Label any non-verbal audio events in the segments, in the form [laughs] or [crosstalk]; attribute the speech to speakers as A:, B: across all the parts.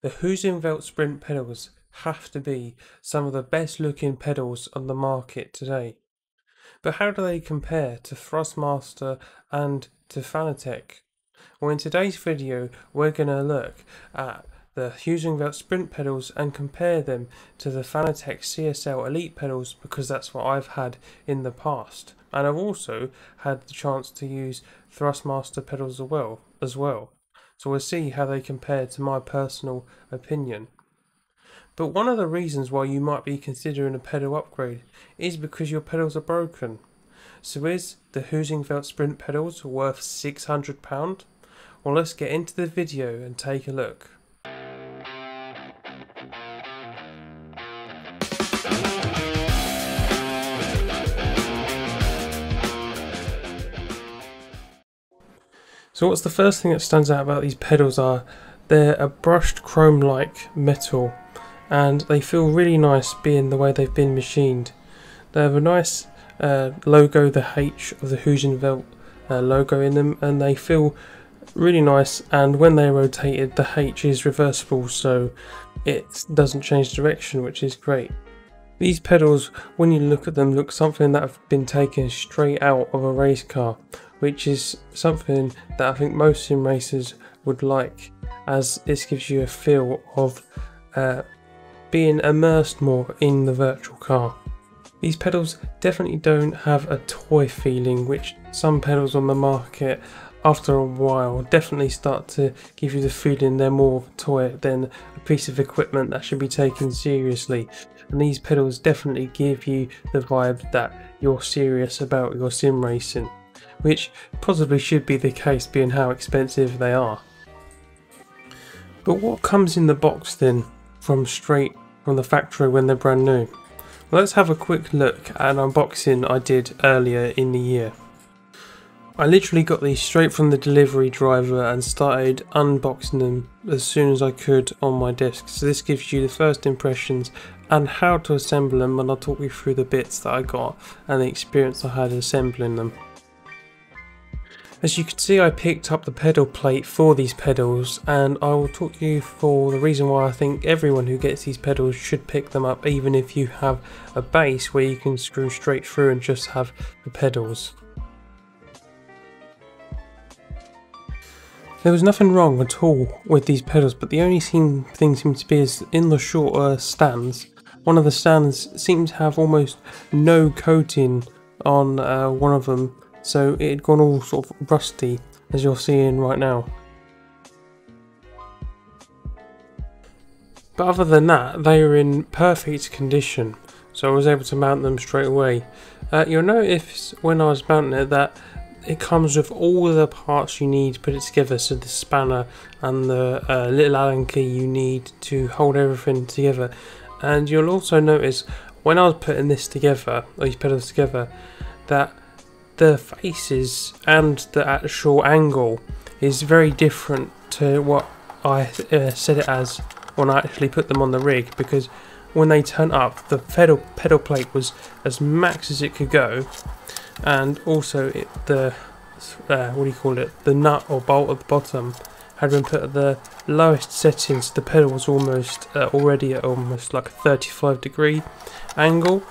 A: The Heusinkveld Sprint pedals have to be some of the best looking pedals on the market today. But how do they compare to Thrustmaster and to Fanatec? Well, in today's video, we're going to look at the Heusinkveld Sprint pedals and compare them to the Fanatec CSL Elite pedals because that's what I've had in the past. And I've also had the chance to use Thrustmaster pedals as well. As well. So we'll see how they compare to my personal opinion. But one of the reasons why you might be considering a pedal upgrade is because your pedals are broken. So is the Heusinkveld Sprint pedals worth £600? Well let's get into the video and take a look. So what's the first thing that stands out about these pedals are they're a brushed chrome-like metal and they feel really nice being the way they've been machined. They have a nice uh, logo, the H of the Heusinkveld uh, logo in them and they feel really nice and when they're rotated the H is reversible so it doesn't change direction which is great. These pedals, when you look at them, look something that have been taken straight out of a race car which is something that I think most sim racers would like, as this gives you a feel of uh, being immersed more in the virtual car. These pedals definitely don't have a toy feeling, which some pedals on the market after a while definitely start to give you the feeling they're more of a toy than a piece of equipment that should be taken seriously. And these pedals definitely give you the vibe that you're serious about your sim racing which possibly should be the case being how expensive they are. But what comes in the box then from straight from the factory when they're brand new? Let's have a quick look at an unboxing I did earlier in the year. I literally got these straight from the delivery driver and started unboxing them as soon as I could on my desk. So this gives you the first impressions and how to assemble them and I'll talk you through the bits that I got and the experience I had assembling them. As you can see I picked up the pedal plate for these pedals and I will talk you for the reason why I think everyone who gets these pedals should pick them up even if you have a base where you can screw straight through and just have the pedals. There was nothing wrong at all with these pedals but the only thing seems to be is in the shorter stands one of the stands seems to have almost no coating on uh, one of them so it had gone all sort of rusty as you're seeing right now. But other than that, they are in perfect condition, so I was able to mount them straight away. Uh, you'll notice when I was mounting it that it comes with all the parts you need to put it together, so the spanner and the uh, little allen key you need to hold everything together. And you'll also notice when I was putting this together, these pedals together, that the faces and the actual angle is very different to what I uh, set it as when I actually put them on the rig because when they turn up the pedal pedal plate was as max as it could go and also it, the uh, what do you call it the nut or bolt at the bottom had been put at the lowest settings the pedal was almost uh, already at almost like a 35 degree angle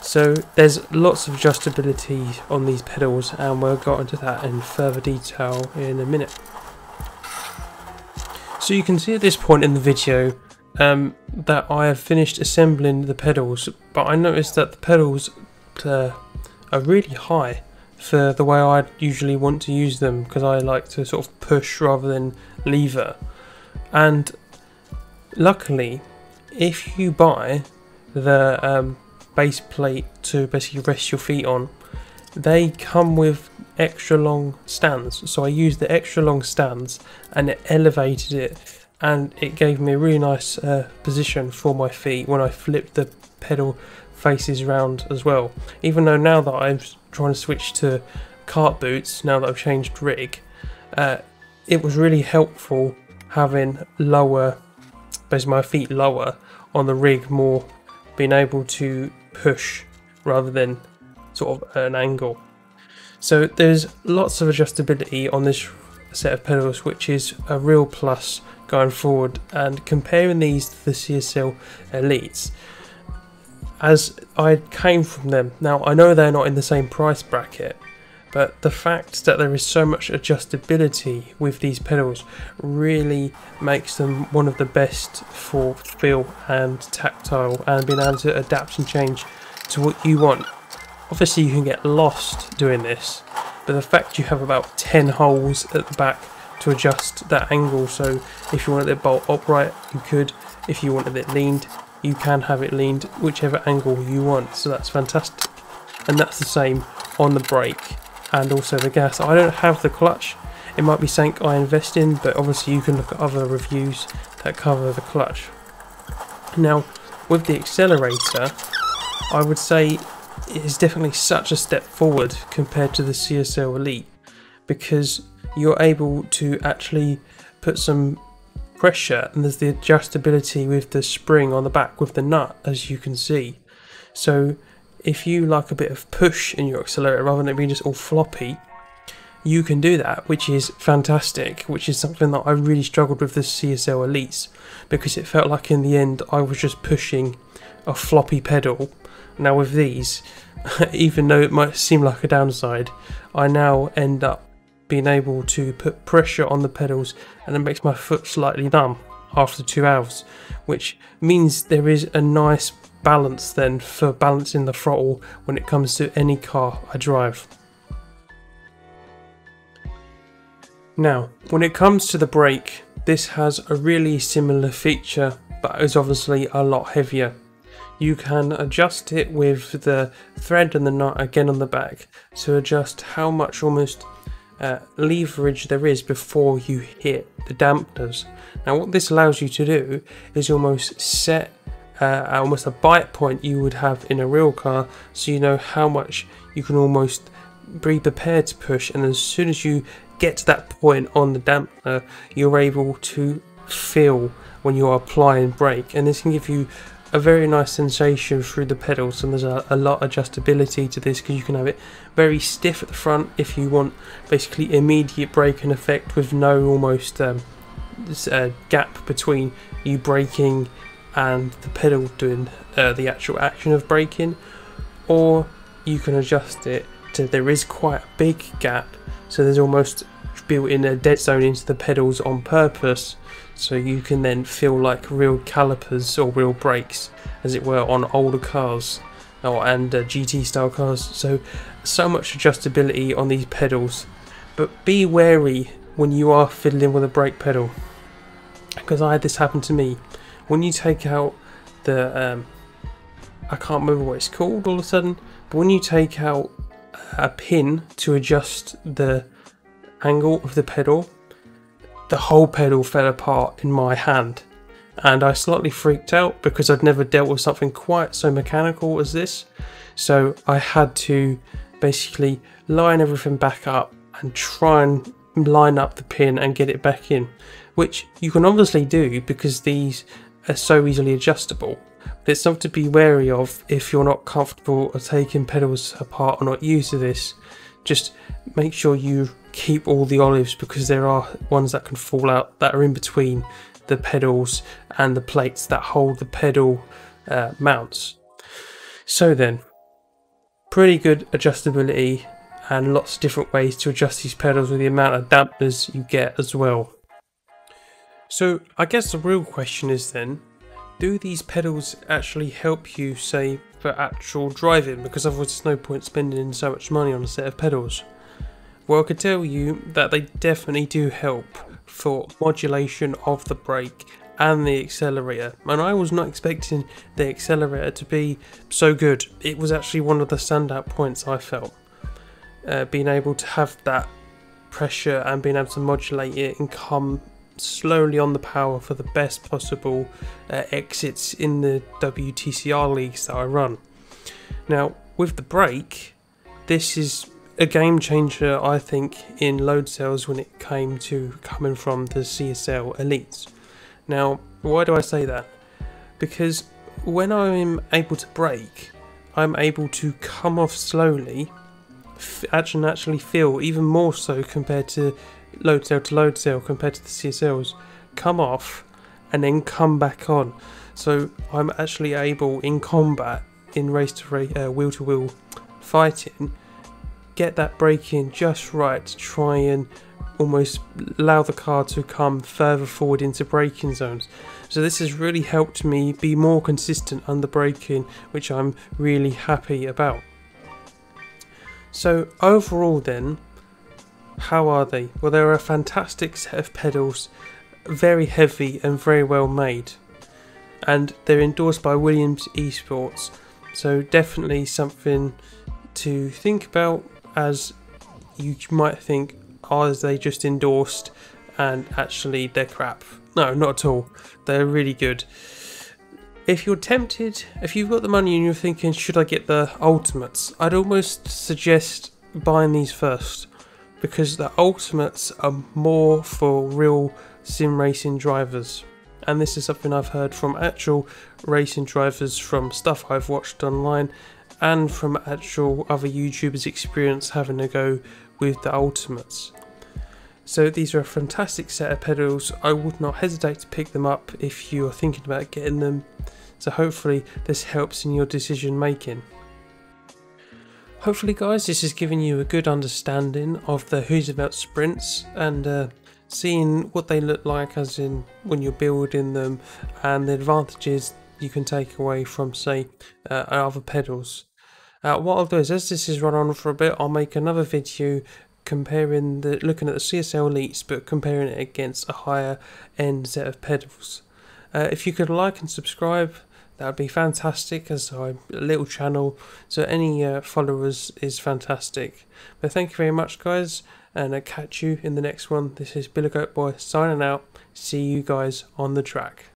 A: so there's lots of adjustability on these pedals and we'll go into that in further detail in a minute. So you can see at this point in the video um, that I have finished assembling the pedals but I noticed that the pedals uh, are really high for the way I usually want to use them because I like to sort of push rather than lever and luckily if you buy the um, base plate to basically rest your feet on, they come with extra long stands. So I used the extra long stands and it elevated it and it gave me a really nice uh, position for my feet when I flipped the pedal faces around as well. Even though now that I'm trying to switch to kart boots, now that I've changed rig, uh, it was really helpful having lower, basically my feet lower on the rig more, being able to push rather than sort of an angle. So there's lots of adjustability on this set of pedals, which is a real plus going forward. And comparing these to the CSL Elites, as I came from them, now I know they're not in the same price bracket, but the fact that there is so much adjustability with these pedals really makes them one of the best for feel and tactile and being able to adapt and change to what you want. Obviously you can get lost doing this, but the fact you have about 10 holes at the back to adjust that angle so if you wanted it bolt upright you could, if you wanted it leaned you can have it leaned whichever angle you want so that's fantastic and that's the same on the brake and also the gas. I don't have the clutch. It might be something I invest in, but obviously you can look at other reviews that cover the clutch. Now, with the accelerator, I would say it is definitely such a step forward compared to the CSL Elite because you're able to actually put some pressure and there's the adjustability with the spring on the back with the nut as you can see. So if you like a bit of push in your accelerator rather than it being just all floppy, you can do that, which is fantastic, which is something that I really struggled with the CSL Elites because it felt like in the end I was just pushing a floppy pedal. Now with these, [laughs] even though it might seem like a downside, I now end up being able to put pressure on the pedals and it makes my foot slightly numb after two hours, which means there is a nice balance then for balancing the throttle when it comes to any car I drive. Now, when it comes to the brake, this has a really similar feature but is obviously a lot heavier. You can adjust it with the thread and the nut again on the back to adjust how much almost uh, leverage there is before you hit the dampeners. Now what this allows you to do is almost set uh, almost a bite point you would have in a real car so you know how much you can almost be prepared to push and as soon as you get to that point on the dampener you're able to feel when you're applying brake and this can give you a very nice sensation through the pedals and there's a, a lot of adjustability to this because you can have it very stiff at the front if you want basically immediate braking effect with no almost um, uh, gap between you braking and the pedal doing uh, the actual action of braking or you can adjust it to there is quite a big gap so there's almost built in a dead zone into the pedals on purpose so you can then feel like real calipers or real brakes as it were on older cars or and uh, GT style cars. So so much adjustability on these pedals. But be wary when you are fiddling with a brake pedal because I had this happen to me. When you take out the um, I can't remember what it's called all of a sudden but when you take out a pin to adjust the angle of the pedal the whole pedal fell apart in my hand and I slightly freaked out because I'd never dealt with something quite so mechanical as this so I had to basically line everything back up and try and line up the pin and get it back in which you can obviously do because these are so easily adjustable. But it's something to be wary of if you're not comfortable taking pedals apart or not used to this. Just make sure you keep all the olives because there are ones that can fall out that are in between the pedals and the plates that hold the pedal uh, mounts. So then, pretty good adjustability and lots of different ways to adjust these pedals with the amount of dampeners you get as well. So I guess the real question is then, do these pedals actually help you, say, for actual driving? Because otherwise there's no point spending so much money on a set of pedals. Well, I could tell you that they definitely do help for modulation of the brake and the accelerator. And I was not expecting the accelerator to be so good. It was actually one of the standout points I felt. Uh, being able to have that pressure and being able to modulate it and come slowly on the power for the best possible uh, exits in the WTCR leagues that I run. Now, with the brake, this is a game changer, I think, in load cells when it came to coming from the CSL Elites. Now, why do I say that? Because when I'm able to brake, I'm able to come off slowly, actually actually feel even more so compared to load cell to load cell compared to the CSLs, come off and then come back on. So I'm actually able in combat, in race to race, uh, wheel to wheel fighting, get that braking just right to try and almost allow the car to come further forward into braking zones. So this has really helped me be more consistent under braking, which I'm really happy about. So overall then, how are they? Well they're a fantastic set of pedals, very heavy and very well made. And they're endorsed by Williams Esports, so definitely something to think about as you might think oh, are they just endorsed and actually they're crap. No, not at all. They're really good. If you're tempted, if you've got the money and you're thinking, should I get the ultimates? I'd almost suggest buying these first because the ultimates are more for real sim racing drivers. And this is something I've heard from actual racing drivers from stuff I've watched online and from actual other YouTubers' experience having a go with the ultimates. So these are a fantastic set of pedals. I would not hesitate to pick them up if you are thinking about getting them. So hopefully this helps in your decision making. Hopefully guys this has given you a good understanding of the Heusinkveld sprints and uh, seeing what they look like as in when you're building them and the advantages you can take away from say uh, other pedals. Uh, what I'll do is as this is run on for a bit I'll make another video comparing the looking at the CSL Elites but comparing it against a higher end set of pedals. Uh, if you could like and subscribe that would be fantastic as I'm a little channel so any uh, followers is fantastic. But thank you very much guys and I'll catch you in the next one. This is Billy Goat Boy signing out. See you guys on the track.